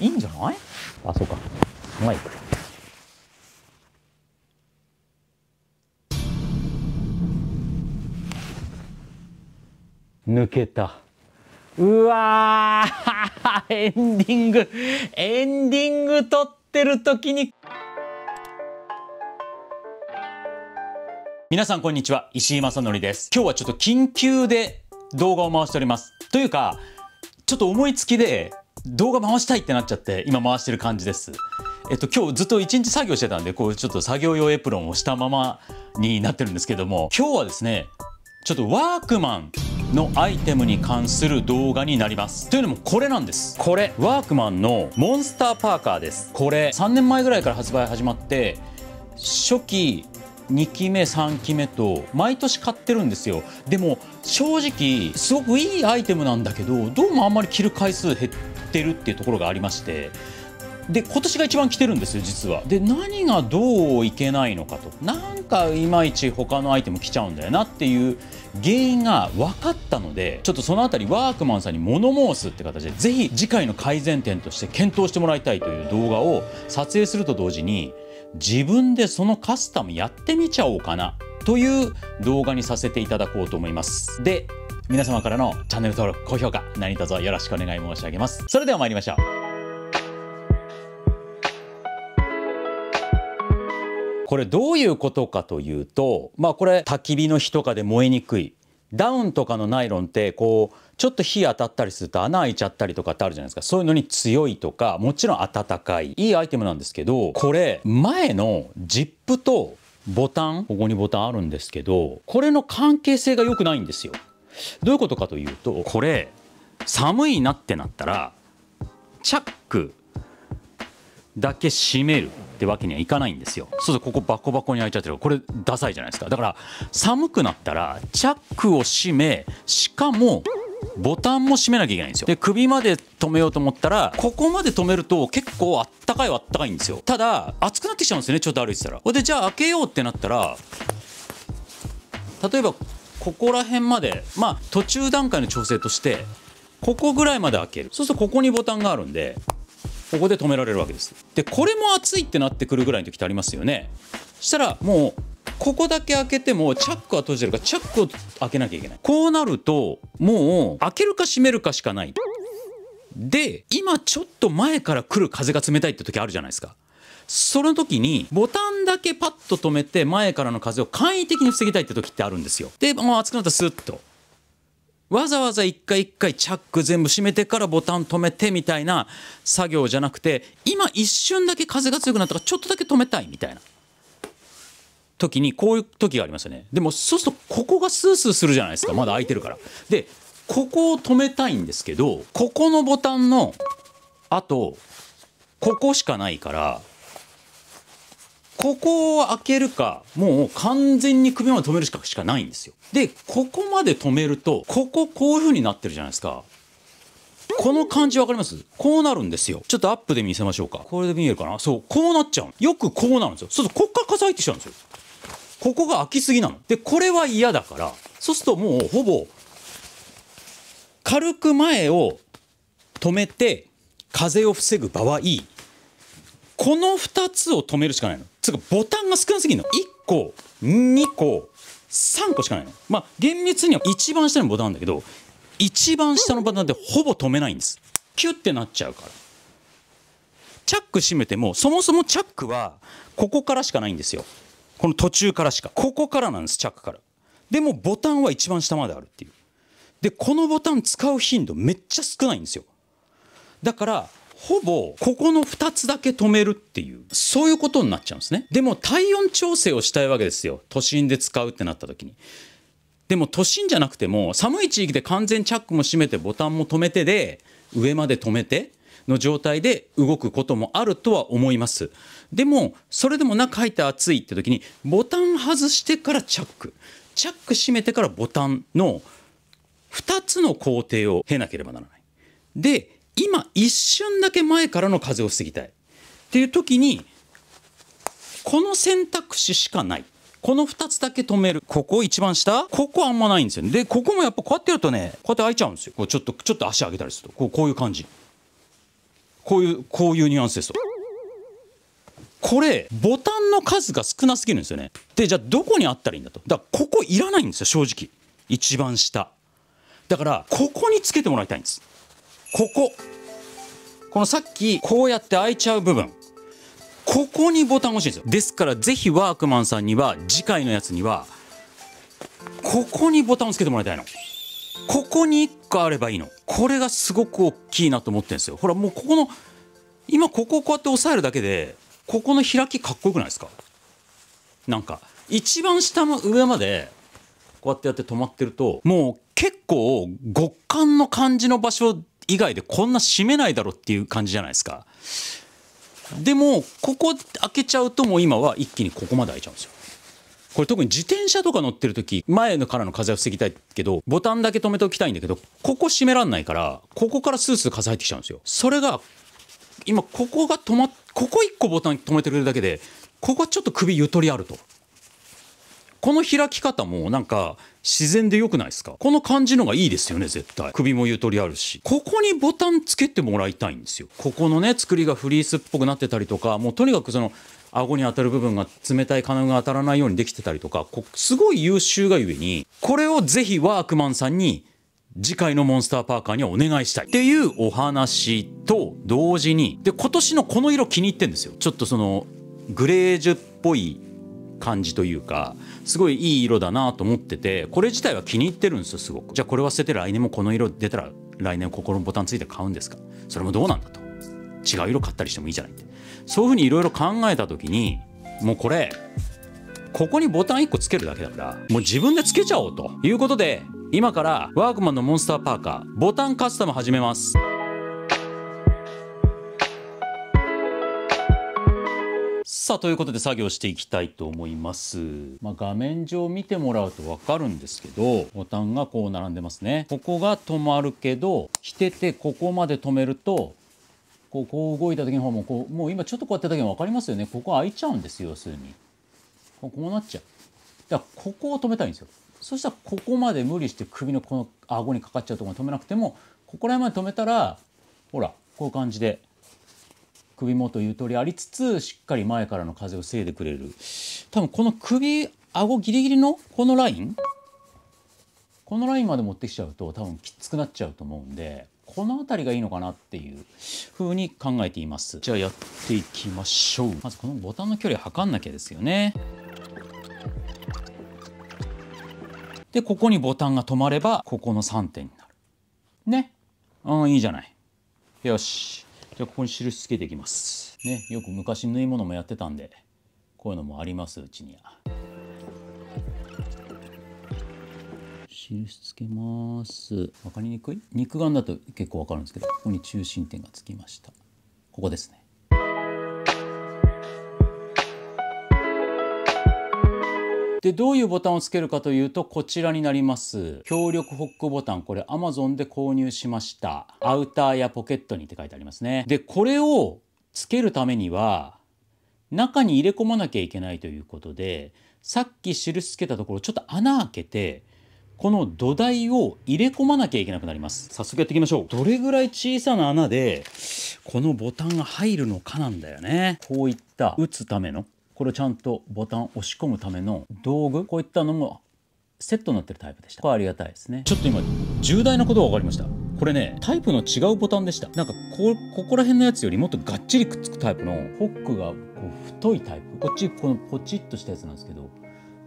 いいんじゃない？あそうか。マイク。抜けた。うわー エンディング。エンディング撮ってる時に。皆さんこんにちは。石井正則です。今日はちょっと緊急で動画を回しております。というかちょっと思いつきで動画回したいってなっちゃって今回してる感じです。えっと今日ずっと一日作業してたんでこうちょっと作業用エプロンをしたままになってるんですけども今日はですねちょっとワークマンのアイテムに関する動画になります。というのもこれなんです。これ。ワークマンのモンスターパーカーです。これ3年前ぐらいから発売始まって初期2期目3期目と毎年買ってるんですよ。でも正直すごくいいアイテムなんだけどどうもあんまり着る回数減ってるっていうところがありましてで今年が一番来てるんですよ実は。で何がどういけないのかと。なんかいまいち他のアイテム来ちゃうんだよなっていう原因が分かったのでちょっとそのあたりワークマンさんに物申すって形でぜひ次回の改善点として検討してもらいたいという動画を撮影すると同時に自分でそのカスタムやってみちゃおうかなという動画にさせていただこうと思います。で皆様からのチャンネル登録高評価何卒よろしくお願い申し上げます。それでは参りましょう。これどういうことかというとまあこれ焚き火の火とかで燃えにくい。ダウンとかのナイロンってこうちょっと火当たったりすると穴開いちゃったりとかってあるじゃないですか。そういうのに強いとかもちろん暖かい。いいアイテムなんですけどこれ前のジップとボタンここにボタンあるんですけどこれの関係性が良くないんですよ。どういうことかというとこれ寒いなってなったらチャックだけ閉めるってわけにはいかないんですよ。そうするとここバコバコに開いちゃってるこれダサいじゃないですか。だから寒くなったらチャックを閉めしかもボタンも閉めなきゃいけないんですよ。で首まで止めようと思ったらここまで止めると結構あったかいはあったかいんですよ。ただ熱くなってきちゃうんですよねちょっと歩いてたら。ほんでじゃあ開けようってなったら例えばここら辺までまあ途中段階の調整としてここぐらいまで開ける。そうするとここにボタンがあるんでここで止められるわけです。でこれも熱いってなってくるぐらいの時ってありますよね。そしたらもうここだけ開けてもチャックは閉じてるからチャックを開けなきゃいけない。こうなるともう開けるか閉めるかしかない。で今ちょっと前から来る風が冷たいって時あるじゃないですか。その時にボタンだけパッと止めて前からの風を簡易的に防ぎたいって時ってあるんですよ。でもう熱くなったらスッと。わざわざ一回一回チャック全部閉めてからボタン止めてみたいな作業じゃなくて今一瞬だけ風が強くなったからちょっとだけ止めたいみたいな。時にこういう時がありますよね。でもそうするとここがスースーするじゃないですか。まだ開いてるから。でここを止めたいんですけどここのボタンのあとここしかないからここを開けるかもう完全に首まで止めるしかしかないんですよ。でここまで止めるとこここういう風になってるじゃないですか。この感じわかります？こうなるんですよ。ちょっとアップで見せましょうか。これで見えるかな？そうこうなっちゃうよくこうなるんですよ。そうするとこっから風入ってきちゃうんですよ。ここが開きすぎなの。でこれは嫌だからそうするともうほぼ軽く前を止めて風を防ぐ場合この2つを止めるしかないの。つうかボタンが少なすぎるの。1個2個3個しかないの。まあ厳密には一番下のボタンだけど一番下のボタンでほぼ止めないんです。キュッてなっちゃうから。チャック閉めてもそもそもチャックはここからしかないんですよ。この途中からしか。ここからなんですチャックから。でもボタンは一番下まであるっていう。でこのボタン使う頻度めっちゃ少ないんですよ。だからほぼここの2つだけ止めるっていうそういうことになっちゃうんですね。でも体温調整をしたいわけですよ。都心で使うってなった時に。でも都心じゃなくても寒い地域で完全チャックも閉めてボタンも止めてで上まで止めての状態で動くこともあるとは思います。でもそれでも中入って暑いって時にボタン外してからチャック。チャック閉めてからボタンの2つの工程を経なければならない。で今一瞬だけ前からの風を防ぎたい。っていう時にこの選択肢しかない。この2つだけ止める。ここ一番下？ここあんまないんですよね。でここもやっぱこうやってやるとねこうやって開いちゃうんですよ。こうちょっとちょっと足上げたりすると。こうこういう感じ。こういうこういうニュアンスですと。これボタンの数が少なすぎるんですよね。でじゃあどこにあったらいいんだと。だからここいらないんですよ正直。一番下。だからここにつけてもらいたいんです。ここ。このさっきこうやって開いちゃう部分。ここにボタン欲しいんですよ。ですからぜひワークマンさんには次回のやつにはここにボタンをつけてもらいたいの。ここに1個あればいいの。これがすごく大きいなと思ってるんですよ。ほらもうここの今ここをこうやって押さえるだけでここの開きかっこよくないですか？なんか一番下の上までこうやってやって止まってるともう結構極寒の感じの場所以外でこんな閉めないだろっていう感じじゃないですか。でもここ開けちゃうともう今は一気にここまで開いちゃうんですよ。これ特に自転車とか乗ってる時前のからの風を防ぎたいけどボタンだけ止めておきたいんだけどここ閉めらんないからここからスースー風入ってきちゃうんですよ。それが今ここが止まっここ1個ボタン止めてくれるだけでここはちょっと首ゆとりあると。この開き方もなんか自然で良くないですか？この感じのがいいですよね絶対。首もゆとりあるし。ここにボタンつけてもらいたいんですよ。ここのね作りがフリースっぽくなってたりとかもうとにかくその顎に当たる部分が冷たい金具が当たらないようにできてたりとかこすごい優秀がゆえにこれをぜひワークマンさんに次回のモンスターパーカーにはお願いしたい。っていうお話と同時にで今年のこの色気に入ってんですよ。ちょっとそのグレージュっぽい感じというかすごいいい色だなと思っててこれ自体は気に入ってるんですよすごく。じゃあこれは捨てて来年もこの色出たら来年ここのボタンついて買うんですか？それもどうなんだと。違う色買ったりしてもいいじゃないって。そういうふうにいろいろ考えた時にもうこれここにボタン1個つけるだけだからもう自分でつけちゃおうということで今からワークマンのモンスターパーカーボタンカスタム始めます。さあということで作業していきたいと思います、まあ、画面上見てもらうと分かるんですけどボタンがこう並んでますね。ここが止まるけど来ててここまで止めるとこうこう動いた時の方もこうもう今ちょっとこうやってた時に分かりますよね。ここ開いちゃうんですよ要するに。こうこうなっちゃう。だからここを止めたいんですよ。そしたらここまで無理して首のこの顎にかかっちゃうところ止めなくてもここら辺まで止めたらほらこういう感じで首元ゆとりありつつしっかり前からの風を防いでくれる。多分この首顎ギリギリのこのライン？このラインまで持ってきちゃうと多分きつくなっちゃうと思うんでこの辺りがいいのかなっていう風に考えています。じゃあやっていきましょう。まずこのボタンの距離測んなきゃですよね。でここにボタンが止まればここの3点になる。ね？うんいいじゃない。よし。じゃあここに印つけていきます。ねよく昔縫い物もやってたんでこういうのもありますうちには。印つけます。分かりにくい？肉眼だと結構わかるんですけどここに中心点がつきました。ここですね。でどういうボタンをつけるかというとこちらになります。強力ホックボタン。これ Amazon で購入しました。アウターやポケットにって書いてありますね。でこれをつけるためには中に入れ込まなきゃいけないということでさっき印つけたところちょっと穴開けてこの土台を入れ込まなきゃいけなくなります。早速やっていきましょう。どれぐらい小さな穴でこのボタンが入るのかなんだよね。こういった打つためのこれをちゃんとボタンを押し込むための道具こういったのもセットになってるタイプでした。これありがたいですね。ちょっと今重大なことが分かりました。これねタイプの違うボタンでした。なんかこここら辺のやつよりもっとがっちりくっつくタイプのホックがこう太いタイプ。こっちこのポチッとしたやつなんですけど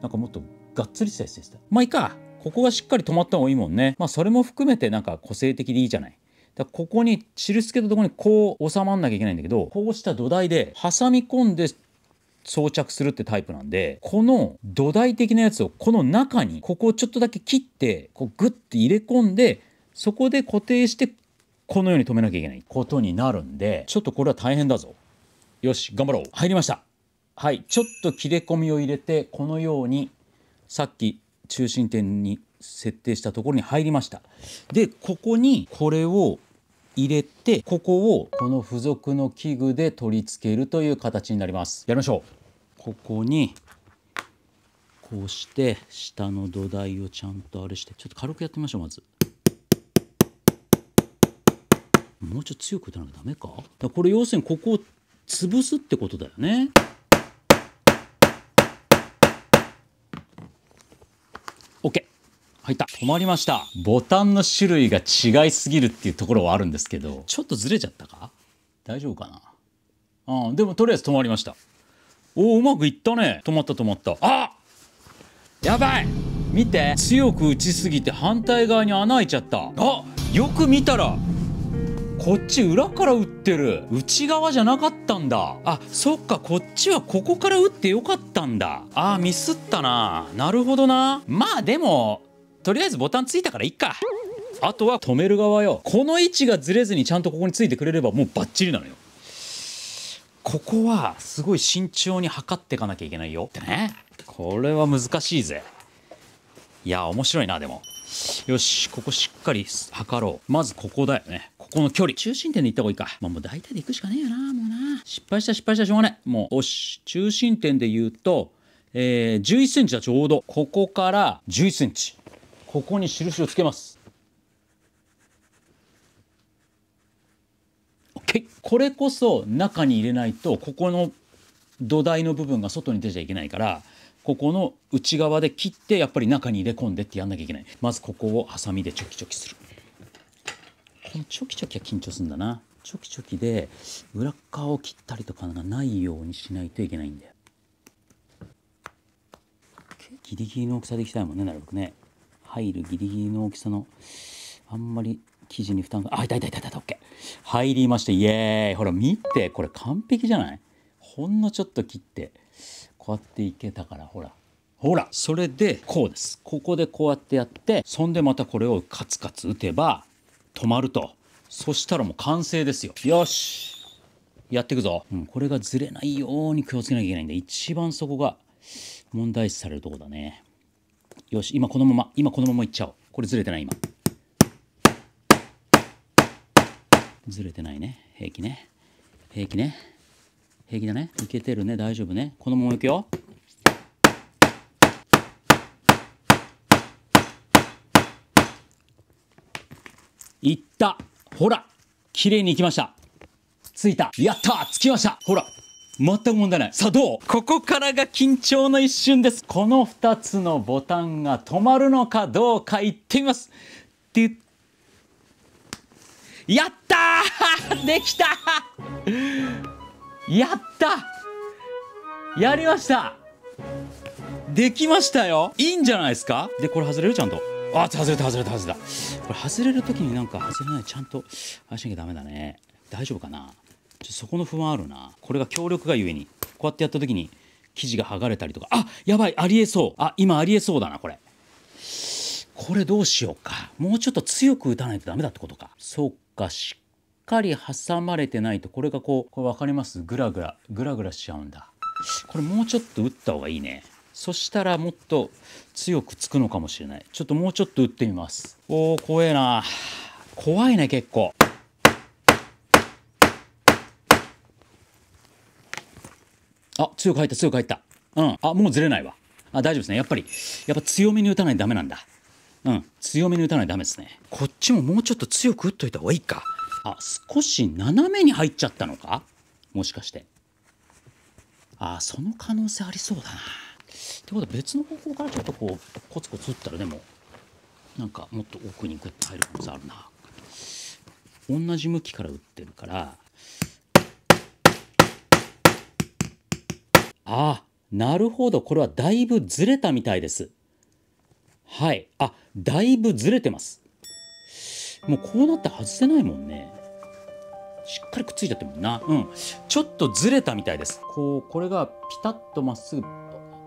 なんかもっとがっつりしたやつでした。まあいいか。ここがしっかり止まった方がいいもんね。まあそれも含めてなんか個性的でいいじゃない。だここに印付けたところにこう収まんなきゃいけないんだけどこうした土台で挟み込んで装着するってタイプなんでこの土台的なやつをこの中にここをちょっとだけ切ってこうグッて入れ込んでそこで固定してこのように止めなきゃいけない。ことになるんでちょっとこれは大変だぞ。よし頑張ろう。入りました。はい。ちょっと切れ込みを入れてこのようにさっき中心点に設定したところに入りました。でここにこれを入れてここをこの付属の器具で取り付けるという形になります。やりましょう。ここにこうして下の土台をちゃんとあれしてちょっと軽くやってみましょうまず。もうちょっと強く打たなきゃダメか？だかこれ要するにここを潰すってことだよね OK 入った。止まりました。ボタンの種類が違いすぎるっていうところはあるんですけど。ちょっとずれちゃったか？大丈夫かな？あでもとりあえず止まりました。おおうまくいったね。止まった止まった。あやばい！見て。強く打ちすぎて反対側に穴開いちゃった。あよく見たらこっち裏から打ってる。内側じゃなかったんだ。あそっか。こっちはここから打ってよかったんだ。あミスったな。なるほどな。まあでもとりあえずボタンついたからいっか。あとは止める側よ。この位置がずれずにちゃんとここについてくれればもうバッチリなのよ。ここはすごい慎重に測っていかなきゃいけないよ。ってね。これは難しいぜ。いや面白いなでも。よしここしっかり測ろう。まずここだよね。ここの距離。中心点で行った方がいいか。まあもう大体で行くしかねえよなもうな。失敗した失敗したしょうがないもうおし中心点で言うとえー、11センチだちょうど。ここから11センチ。ここに印をつけます。これこそ中に入れないとここの土台の部分が外に出ちゃいけないからここの内側で切ってやっぱり中に入れ込んでってやんなきゃいけない。まずここをハサミでチョキチョキする。このチョキチョキは緊張するんだな。チョキチョキで裏側を切ったりとかがないようにしないといけないんだよ。ギリギリの大きさでいきたいもんねなるべくね。入るギリギリの大きさのあんまり生地に負担があい痛い痛い痛い OK 入りましたイエーイ。ほら見てこれ完璧じゃない？ほんのちょっと切ってこうやっていけたからほら。ほらそれでこうです。ここでこうやってやってそんでまたこれをカツカツ打てば止まると。そしたらもう完成ですよ。よし。やっていくぞ、うん、これがずれないように気をつけなきゃいけないんで一番そこが問題視されるとこだね。よし今このまま今このままいっちゃおう。これずれてない今。ずれてないね。平気ね。平気ね。平気だね。いけてるね。大丈夫ね。このままいくよ。いった。ほら。綺麗にいきました。ついた。やった。つきました。ほら。全く問題ない。さあどう？ここからが緊張の一瞬です。この2つのボタンが止まるのかどうかいってみます。っやった できた やったやりましたできましたよ！いいんじゃないですか？でこれ外れる？ちゃんと。あ外れた外れた外れた。これ外れる時になんか外れないちゃんとあしなきゃダメだね。大丈夫かな？ちょそこの不安あるな。これが強力がゆえに。こうやってやった時に生地が剥がれたりとか。あやばいありえそう。あ今ありえそうだなこれ。これどうしようか。もうちょっと強く打たないとダメだってことか。そうかしっかり挟まれてないと。これがこうこれ分かります？グラグラ。グラグラしちゃうんだ。これもうちょっと打った方がいいね。そしたらもっと強くつくのかもしれない。ちょっともうちょっと打ってみます。おー怖えな。怖いね結構。あ強く入った強く入った。うん。あもうずれないわ。あ大丈夫ですね。やっぱりやっぱ強めに打たないとダメなんだ。うん。強めに打たないとダメですね。こっちももうちょっと強く打っといた方がいいか。あ少し斜めに入っちゃったのか？もしかして。あその可能性ありそうだな。ってことは別の方向からちょっとこうコツコツ打ったらでもなんかもっと奥にグッと入る可能性あるな。同じ向きから打ってるからあなるほど。これはだいぶずれたみたいです。はい。あだいぶずれてます。もうこうなって外せないもんね。しっかりくっついちゃってもんな。うん。ちょっとずれたみたいです。こうこれがピタッとまっすぐ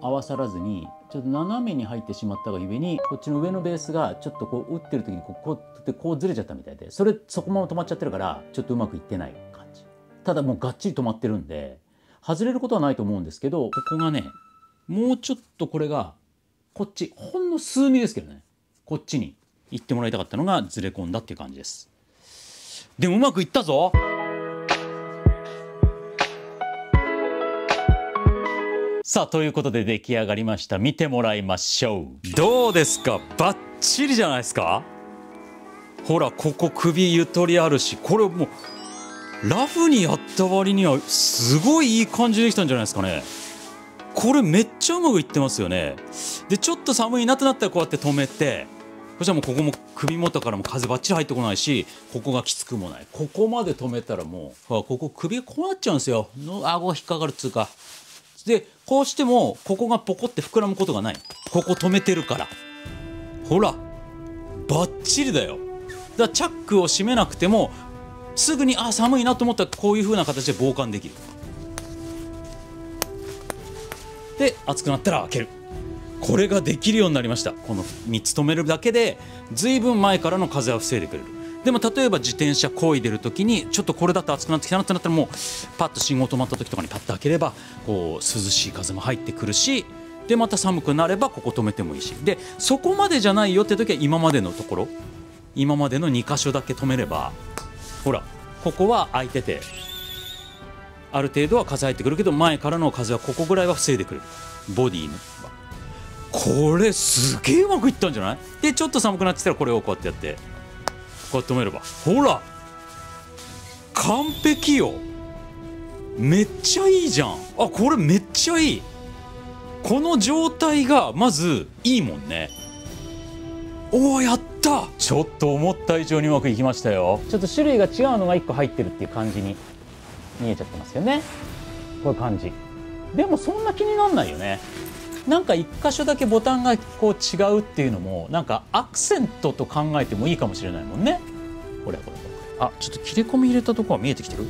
合わさらずにちょっと斜めに入ってしまったがゆえにこっちの上のベースがちょっとこう打ってる時にこうこうってこうずれちゃったみたいでそれそこまま止まっちゃってるからちょっとうまくいってない感じ。ただもうがっちり止まってるんで外れることはないと思うんですけどここがねもうちょっとこれがこっちほんの数ミリですけどね。こっちに行ってもらいたかったのがずれ込んだっていう感じです。でもうまくいったぞ。さあということで出来上がりました。見てもらいましょう。どうですか？バッチリじゃないですか？ほらここ首ゆとりあるしこれもうラフにやった割にはすごいいい感じできたんじゃないですかね。これめっちゃうまくいってますよね。でちょっと寒いなってなったらこうやって止めてそしたらもうここも首元からも風ばっちり入ってこないしここがきつくもない。ここまで止めたらもうここ首がこうなっちゃうんですよ。の顎が引っかかるっつうか。でこうしてもここがポコって膨らむことがない。ここ止めてるから。ほらバッチリだよ。だからチャックを閉めなくてもすぐにあ寒いなと思ったらこういう風な形で防寒できる。で熱くなったら開ける。これができるようになりました。この3つ止めるだけで随分前からの風は防いでくれる。でも例えば自転車こいでる時にちょっとこれだと熱くなってきたなってなったらもうパッと信号止まった時とかにパッと開ければこう涼しい風も入ってくるしでまた寒くなればここ止めてもいいし。でそこまでじゃないよって時は今までのところ今までの2箇所だけ止めればほらここは開いててある程度は風入ってくるけど前からの風はここぐらいは防いでくれる。ボディの。これすげえうまくいったんじゃない？でちょっと寒くなってきたらこれをこうやってやって。こうやって止めれば。ほら完璧よ。めっちゃいいじゃん。あこれめっちゃいい。この状態がまずいいもんね。おおやった。ちょっと思った以上にうまくいきましたよ。ちょっと種類が違うのが1個入ってるっていう感じに見えちゃってますよね。こういう感じ。でもそんな気になんないよね。なんか一箇所だけボタンがこう違うっていうのもなんかアクセントと考えてもいいかもしれないもんね。これこれこれあちょっと切れ込み入れたとこは見えてきてる？あ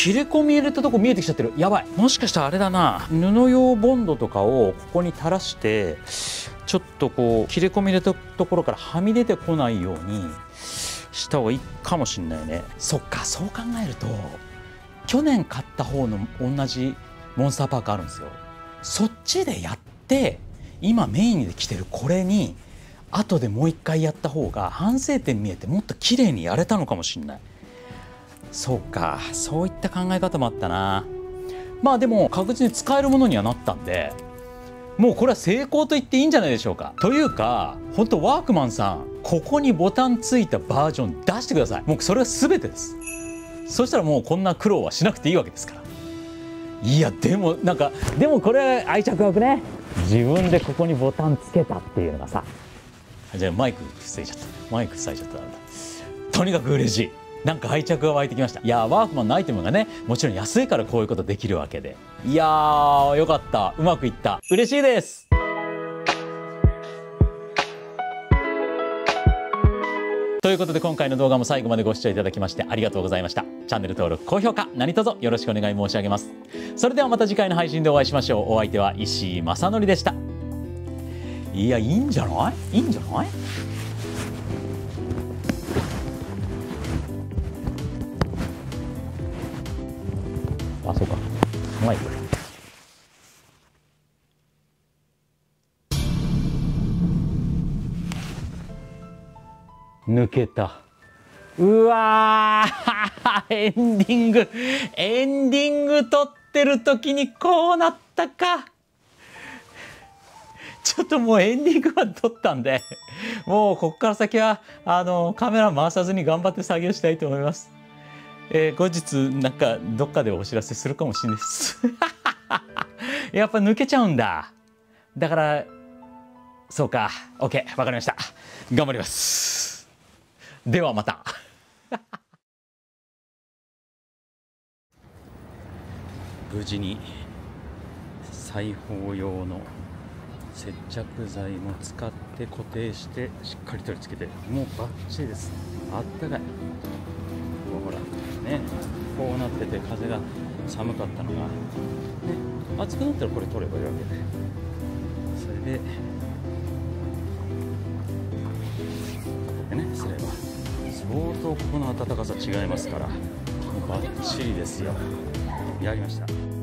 切れ込み入れたとこ見えてきちゃってる。やばい。もしかしたらあれだな。布用ボンドとかをここに垂らしてちょっとこう切れ込み入れたところからはみ出てこないようにした方がいいかもしんないね。そっか。そう考えると去年買った方の同じモンスターパークあるんですよ。そっちでやって今メインで来てるこれに後でもう一回やった方が反省点見えてもっと綺麗にやれたのかもしんないそうかそういった考え方もあったな。まあでも確実に使えるものにはなったんでもうこれは成功と言っていいんじゃないでしょうか。というか本当ワークマンさんここにボタンついたバージョン出してください。もうそれは全てです。そしたらもうこんな苦労はしなくていいわけですから。いやでもなんかでもこれ愛着湧くね。自分でここにボタンつけたっていうのがさ。じゃあマイク塞いじゃった。マイク塞いじゃったとにかく嬉しい。なんか愛着が湧いてきました。いやワークマンのアイテムがねもちろん安いからこういうことできるわけで。いやーよかった。うまくいった。嬉しいです。ということで今回の動画も最後までご視聴いただきましてありがとうございました。チャンネル登録高評価何卒よろしくお願い申し上げます。それではまた次回の配信でお会いしましょう。お相手は石井正則でした。いやいいんじゃない？いいんじゃない？抜けた。うわ エンディング。エンディング撮ってる時にこうなったか。ちょっともうエンディングは撮ったんでもうここから先はあのカメラ回さずに頑張って作業したいと思います。えー、後日なんかどっかでお知らせするかもしれないです。やっぱ抜けちゃうんだ。だからそうか。OK わかりました。頑張ります。ではまた。無事に裁縫用の接着剤も使って固定してしっかり取り付けてもうバッチリです。あったかい。ほらね。こうなってて風が寒かったのが、ね、暑くなったらこれ取ればいいわけで。それで当ここの暖かさ違いますからバッチリですよ。やりました。